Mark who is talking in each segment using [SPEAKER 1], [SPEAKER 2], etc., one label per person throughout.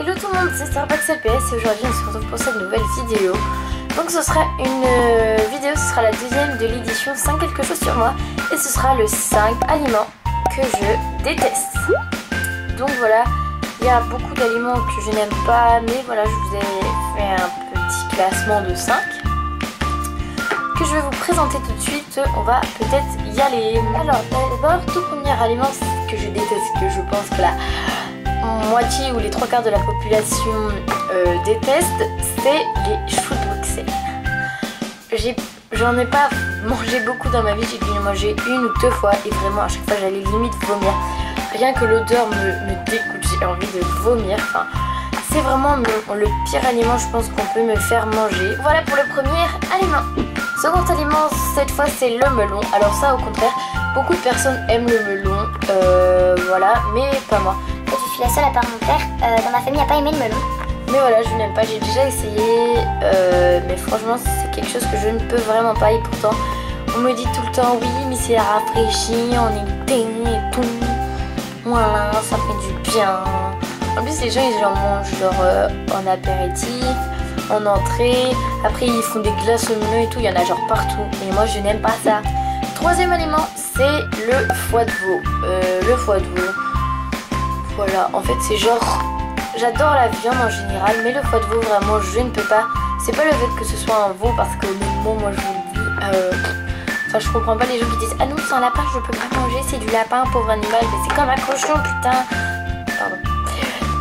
[SPEAKER 1] Hello tout le monde, c'est Starbucks LPS et aujourd'hui on se retrouve pour cette nouvelle vidéo. Donc ce sera une euh, vidéo, ce sera la deuxième de l'édition 5 quelque chose sur moi et ce sera le 5 aliments que je déteste. Donc voilà, il y a beaucoup d'aliments que je n'aime pas mais voilà je vous ai fait un petit classement de 5 que je vais vous présenter tout de suite. On va peut-être y aller. Alors d'abord, tout premier aliment que je déteste, que je pense que la moitié ou les trois quarts de la population euh, déteste, c'est les choux de. J'en ai, pas mangé beaucoup dans ma vie, j'ai dû en manger une ou deux fois et vraiment à chaque fois j'allais limite vomir. Rien que l'odeur me, dégoûte, j'ai envie de vomir. C'est vraiment le pire aliment je pense qu'on peut me faire manger. Voilà pour le premier aliment. Second aliment, cette fois c'est le melon. Alors ça au contraire, beaucoup de personnes aiment le melon, euh, voilà, mais pas moi.
[SPEAKER 2] Suis la seule à part mon père euh, dans ma famille à pas aimer le melon.
[SPEAKER 1] Mais voilà, je n'aime pas, j'ai déjà essayé, euh, mais franchement c'est quelque chose que je ne peux vraiment pas et pourtant on me dit tout le temps oui mais c'est rafraîchi, on est bien et tout. Voilà, ça fait du bien. En plus les gens ils en mangent genre en apéritif en entrée. Après, ils font des glaces au melon et tout. Il y en a genre partout. Et moi, je n'aime pas ça. Troisième aliment, c'est le foie de veau. Euh, le foie de veau. Voilà, en fait, c'est genre. J'adore la viande en général, mais le foie de veau, vraiment, je ne peux pas. C'est pas le fait que ce soit un veau, parce que bon, moi, je vous le dis. Euh, enfin, je comprends pas les gens qui disent Ah non, c'est un lapin, je peux pas manger, c'est du lapin, pauvre animal. Mais c'est comme un cochon, putain. Pardon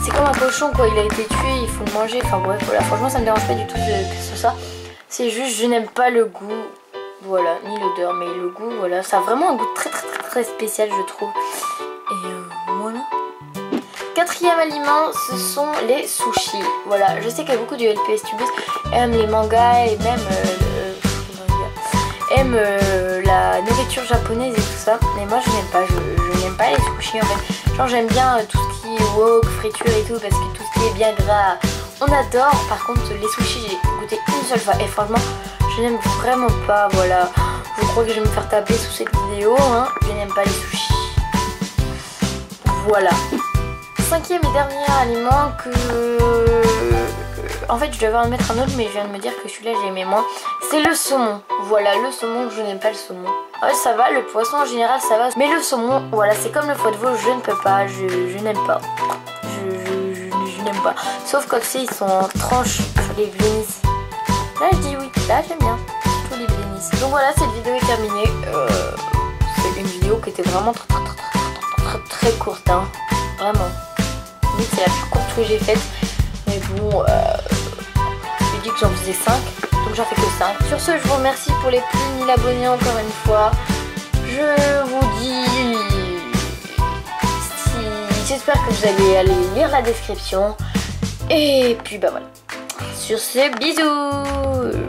[SPEAKER 1] c'est comme un cochon quoi, il a été tué, il faut le manger. Enfin bref, voilà, franchement ça me dérange pas du tout que ce soit ça. C'est juste, je n'aime pas le goût, voilà, ni l'odeur, mais le goût, voilà. Ça a vraiment un goût très très très, très spécial, je trouve. Et euh, voilà. Quatrième aliment, ce sont les sushis. Voilà, je sais qu'il y a beaucoup de LPS tubus aiment les mangas et même euh, aiment euh, la nourriture japonaise et tout ça. Mais moi je n'aime pas, je, n'aime pas les sushis en fait. Genre j'aime bien tout ce qui est wok, friture et tout parce que tout ce qui est bien gras, on adore. Par contre les sushis j'ai goûté une seule fois et franchement je n'aime vraiment pas. Voilà, je crois que je vais me faire taper sous cette vidéo. Hein. Je n'aime pas les sushis. Voilà. Cinquième et dernier aliment que en fait, je devais en mettre un autre, mais je viens de me dire que celui-là, j'aimais moins. C'est le saumon. Voilà, le saumon, je n'aime pas le saumon. Ouais, ça va, le poisson en général, ça va. Mais le saumon, voilà, c'est comme le foie de veau, je ne peux pas, je, n'aime pas. Je, n'aime pas. Sauf quand sais, ils sont en tranches les blénisses. Là, je dis oui. Là, j'aime bien. Tous les blénisses. Donc voilà, cette vidéo est terminée. Euh, c'est une vidéo qui était vraiment très, très, très, très, très, courte. Hein. Vraiment. C'est la plus courte que j'ai faite. Mais bon, euh, que j'en faisais 5, donc j'en fais que 5. Sur ce, je vous remercie pour les plus 1000 abonnés encore une fois. Je vous dis... Si... J'espère que vous allez aller lire la description. Et puis bah voilà. Sur ce, bisous